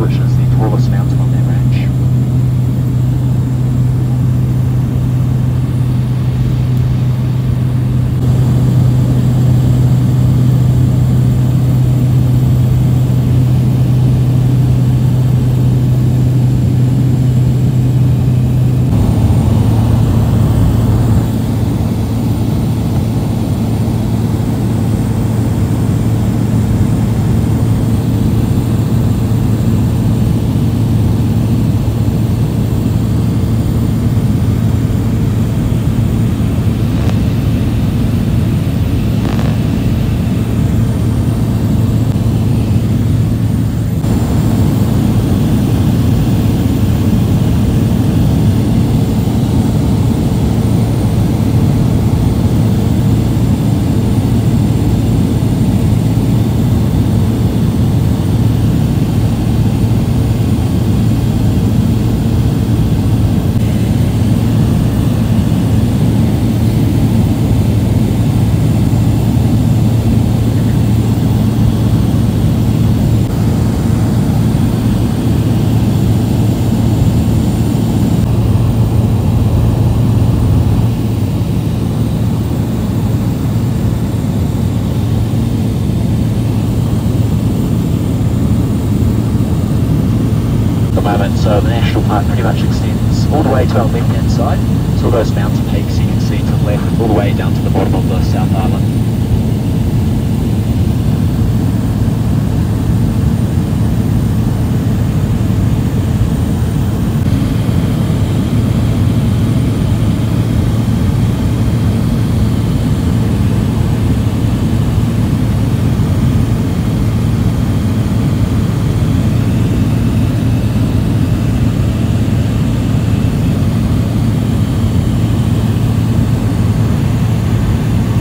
which is the tallest mountain on that pretty much extends all the way to our left-hand side. So all those mountain peaks you can see to the left, all the way down to the bottom of the South Island.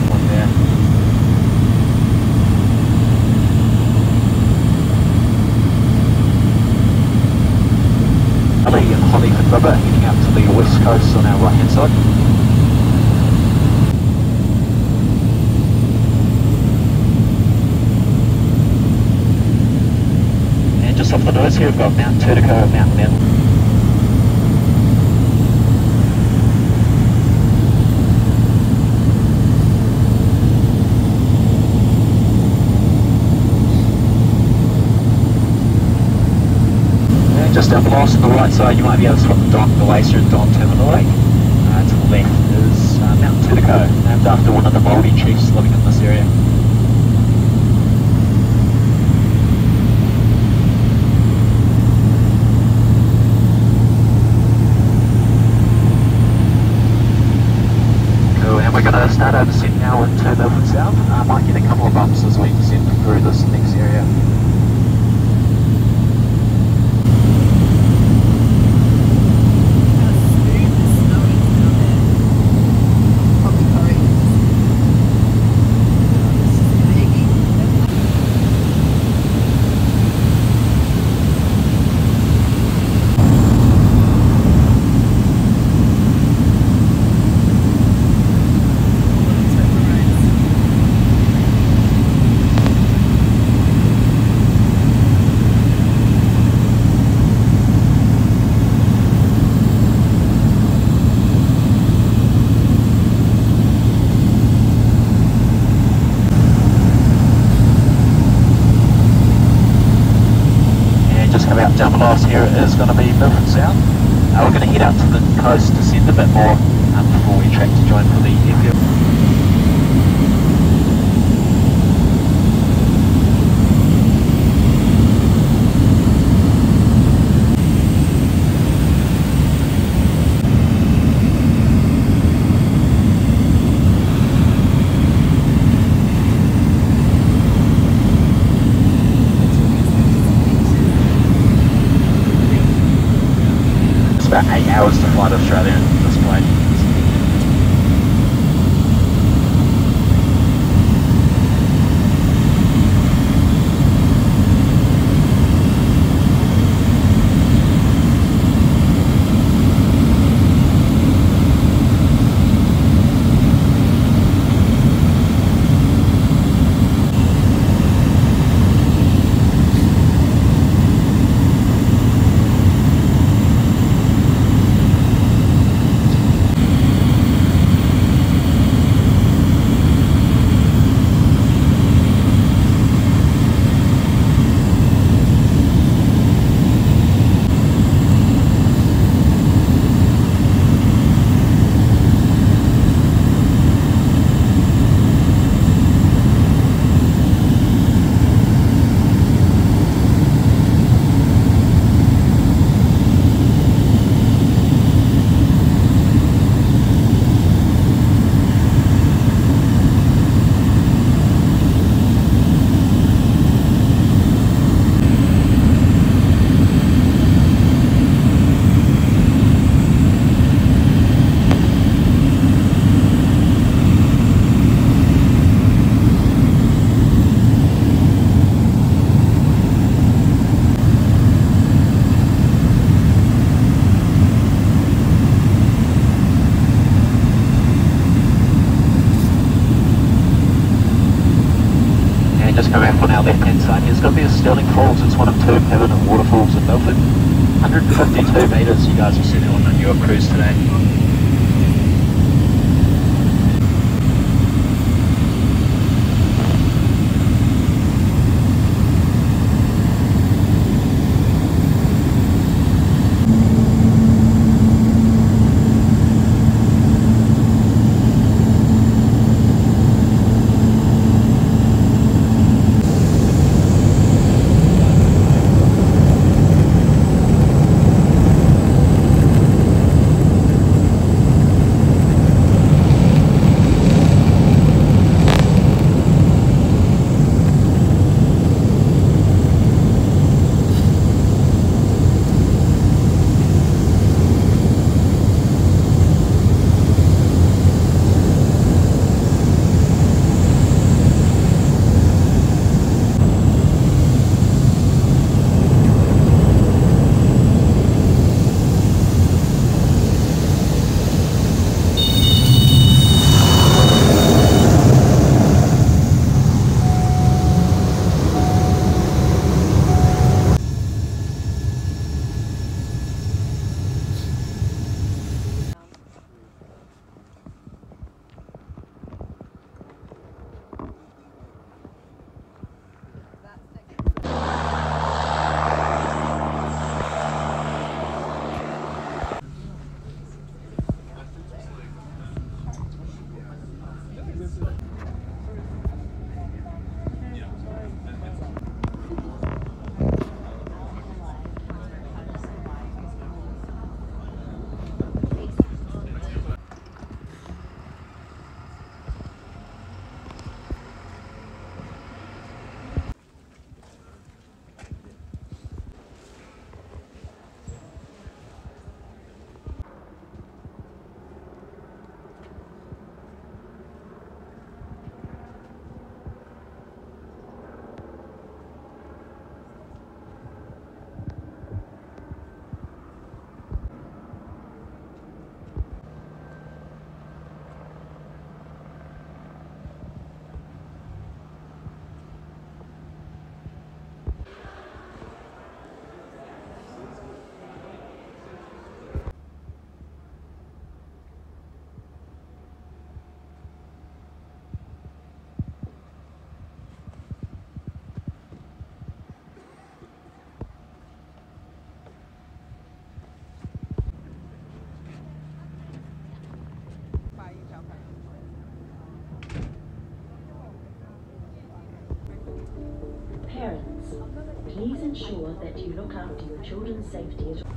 One there. Holly and Hollyford River heading up to the west coast on our right hand side. And just off the nose here got Mount Tutoko and Mount. Just below us on the right side you might be able to spot the Donne Glacier and Donne Terminal Lake. Uh, to the left is uh, Mount Tutoko, named after one of the Maori chiefs living in this area. Cool, and we're going to start over now into Milford Sound. I might get a couple of bumps as we descend through this next area. down below us here is going to be Milford Sound. Uh, we're going to head out to the coast to send a bit more um, before we track to join for the airfield. To fly to Australia in this plane. And just go back on our left hand side, there's going to be a Stirling Falls. It's one of two permanent waterfalls in Milford. 152 metres, you guys will see that on the New York cruise today. ensure that you look after your children's safety. at all.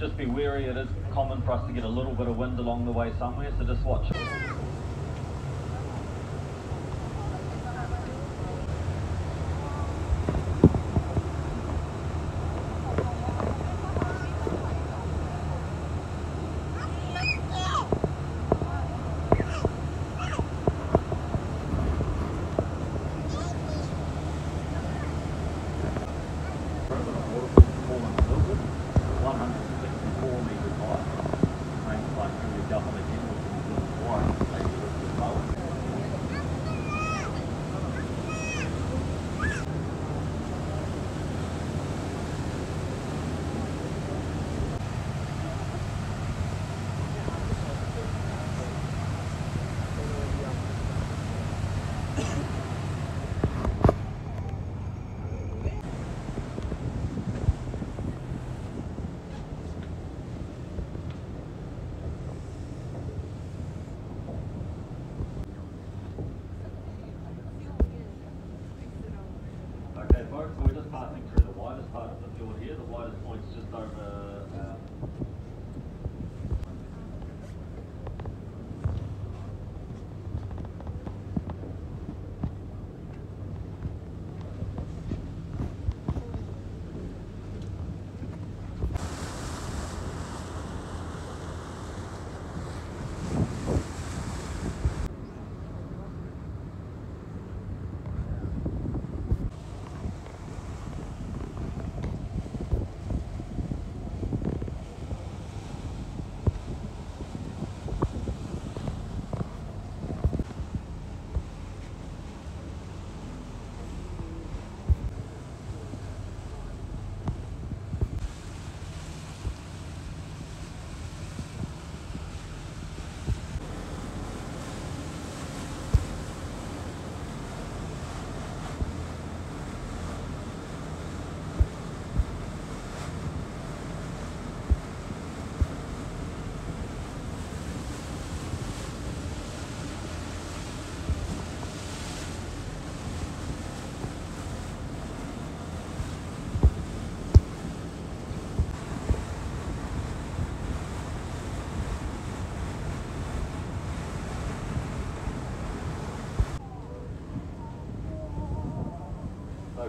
Just be wary, it is common for us to get a little bit of wind along the way somewhere, so just watch. poorly with life. Like, like, really double the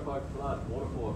by flood, waterfall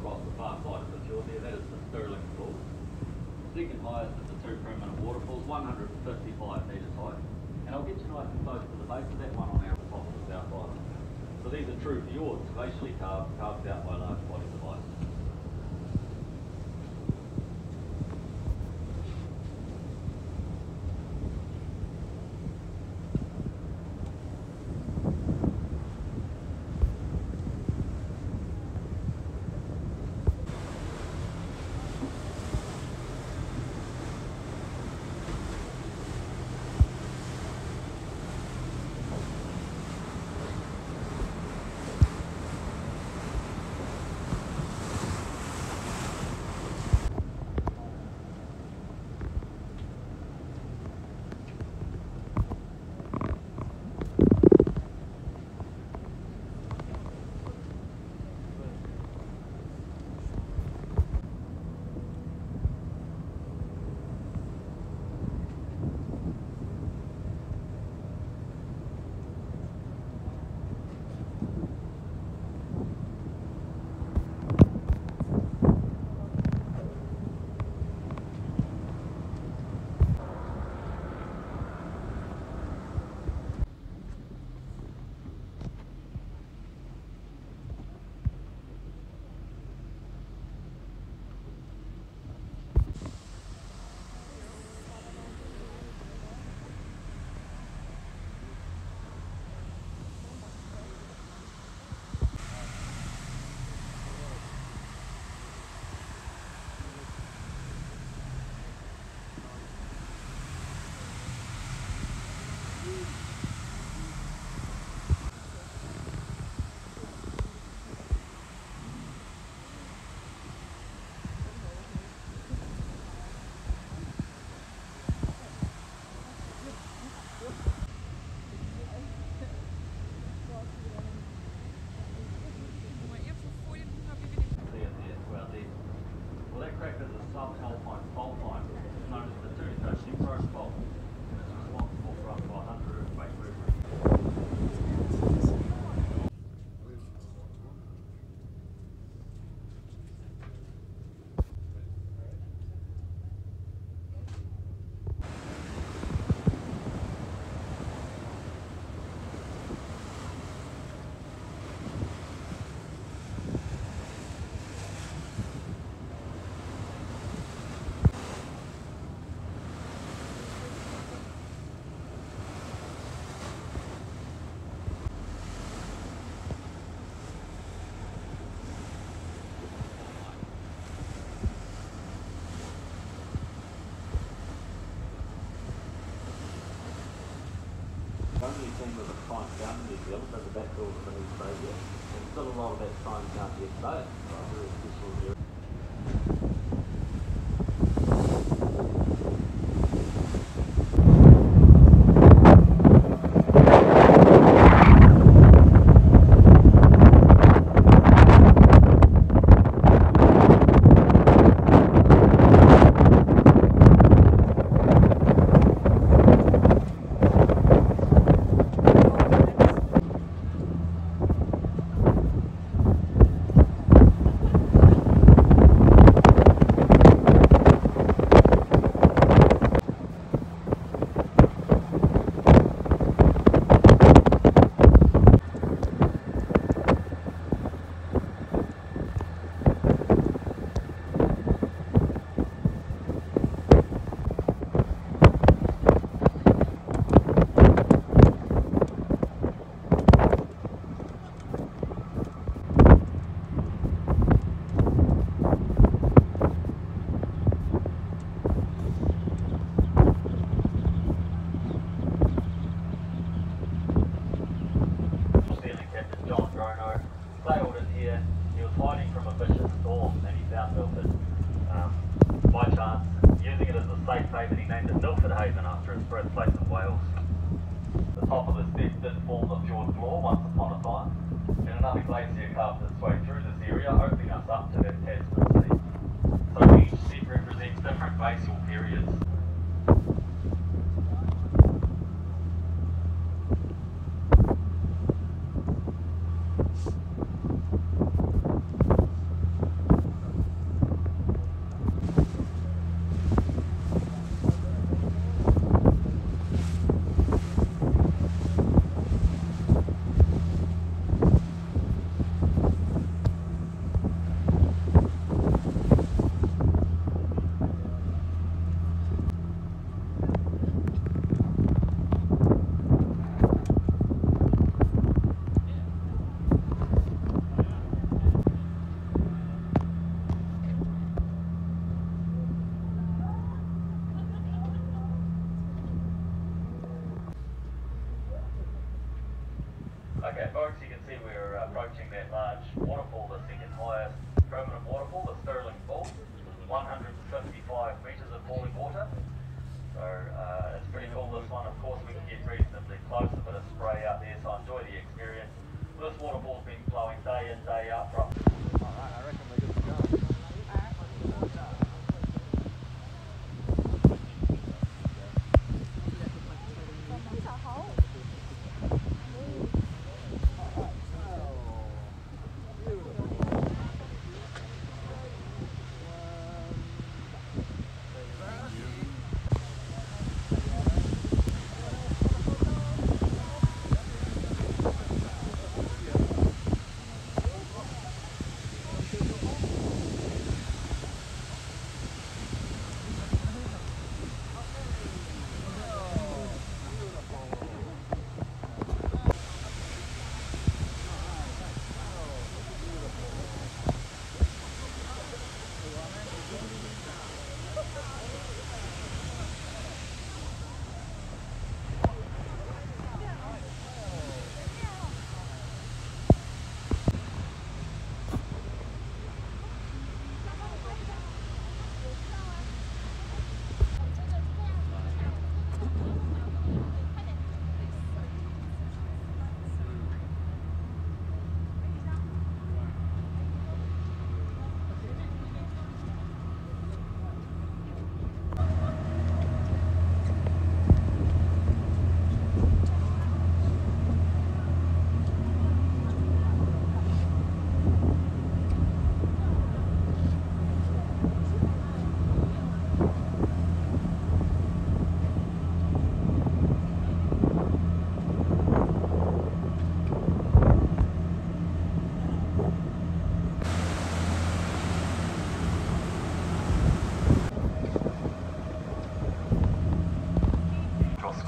thing of a fine in New Zealand, but the back door's a bit easy, yeah. There's still a lot of that time down here today.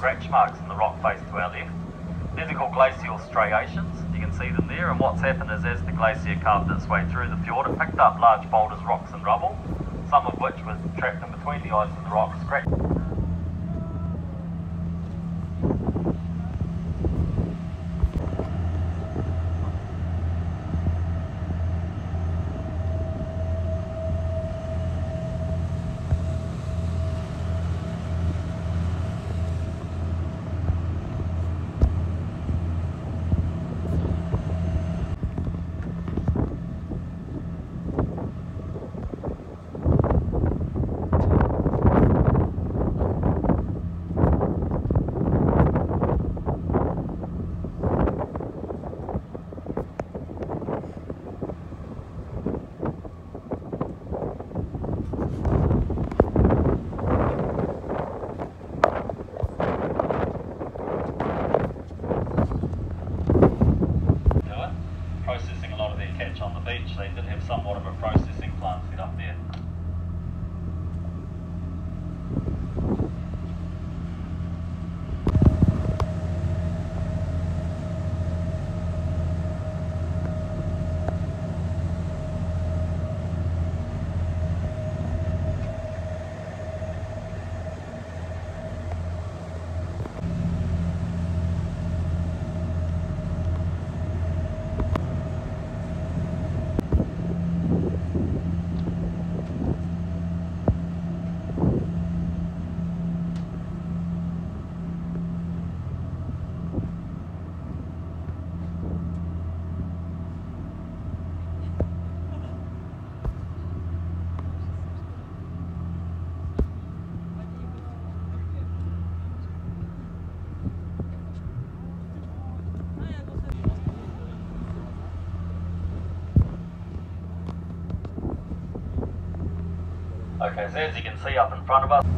Scratch marks in the rock face to our left. These are called glacial striations. You can see them there, and what's happened is as the glacier carved its way through the fjord, it picked up large boulders, rocks and rubble, some of which was trapped in between the ice and the rocks, scratched do it. Processing a lot of their catch did have somewhat of a processing plant set up there. As you can see up in front of us,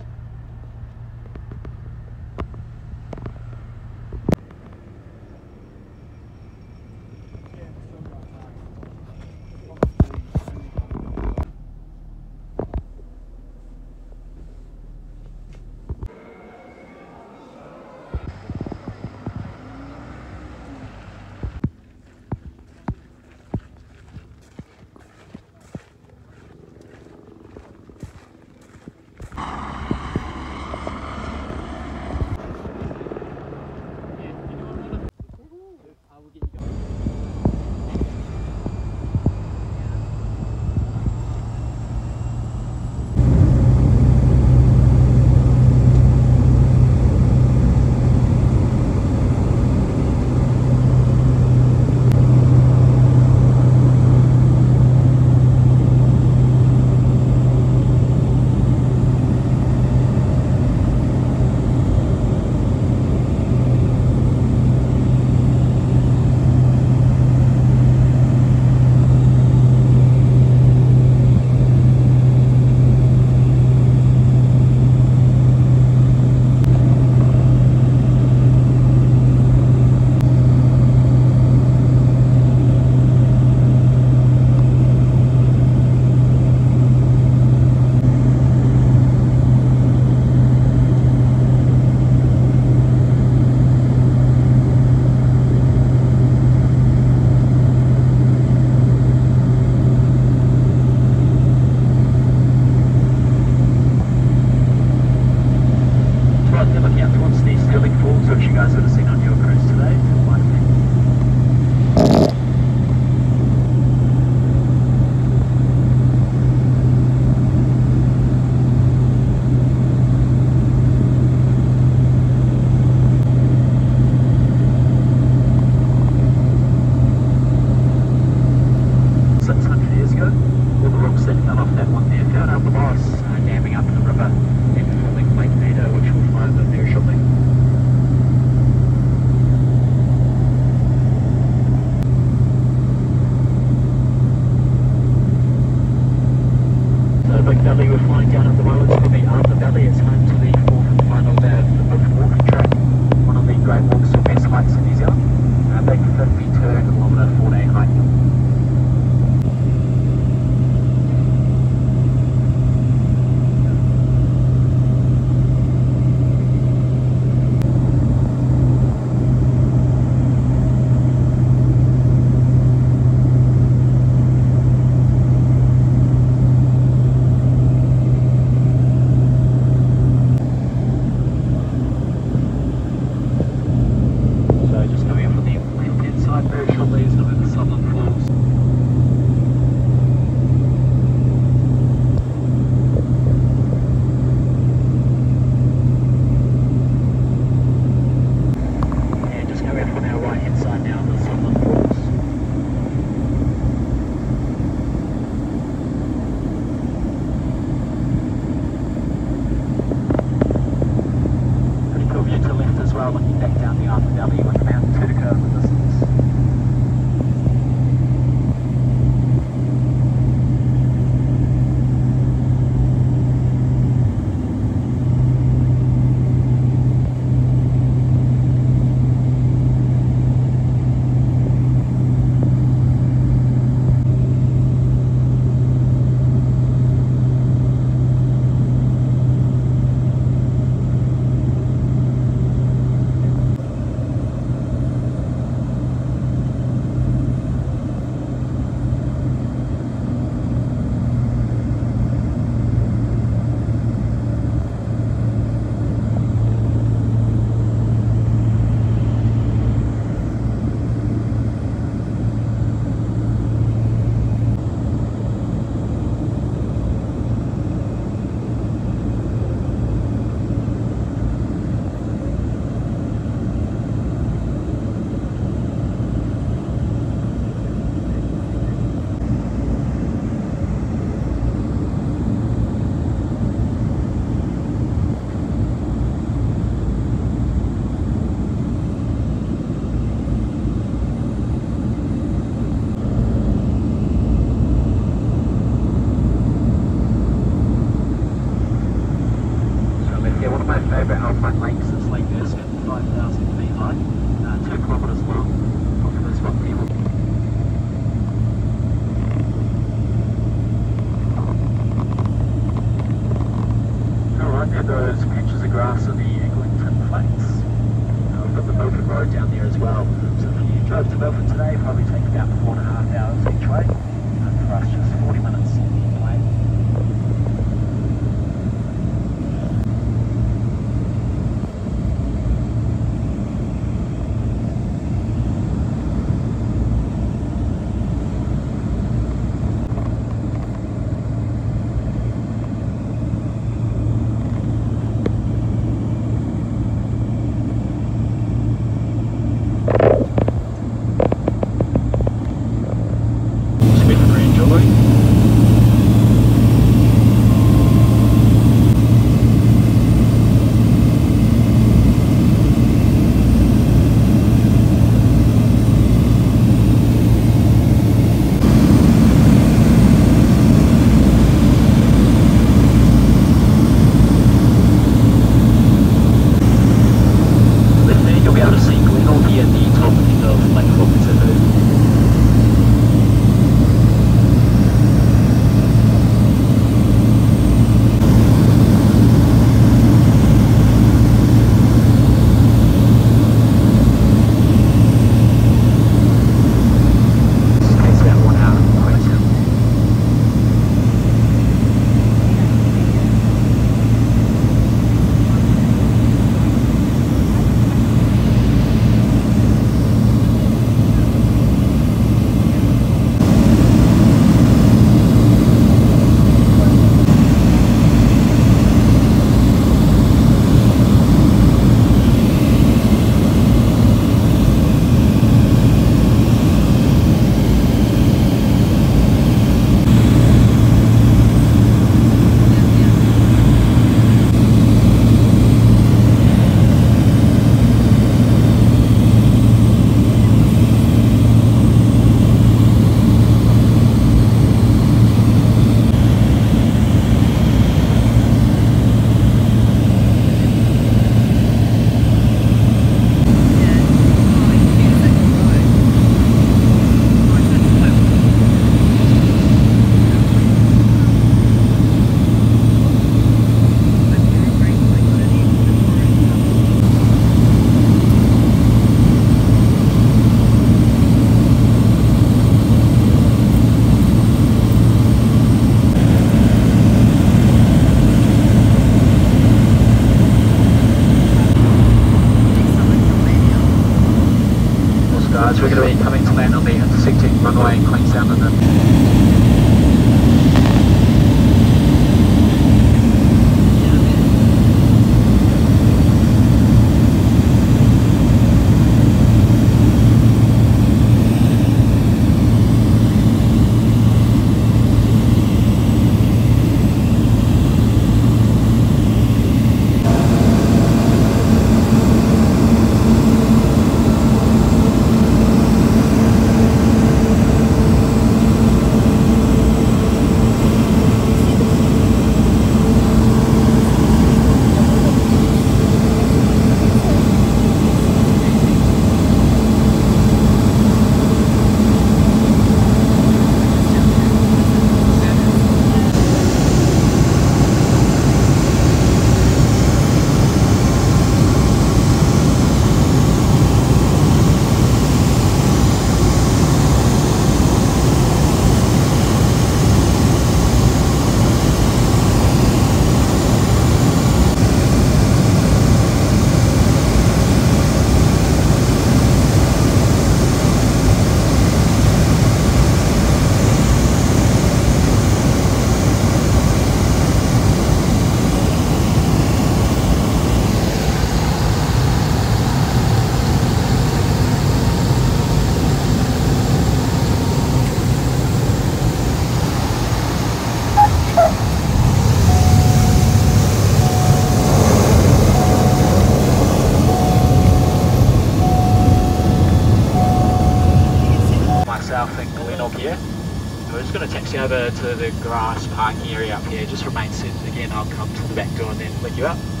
to the grass parking area up here. Just remain seated again. I'll come to the back door and then let you out.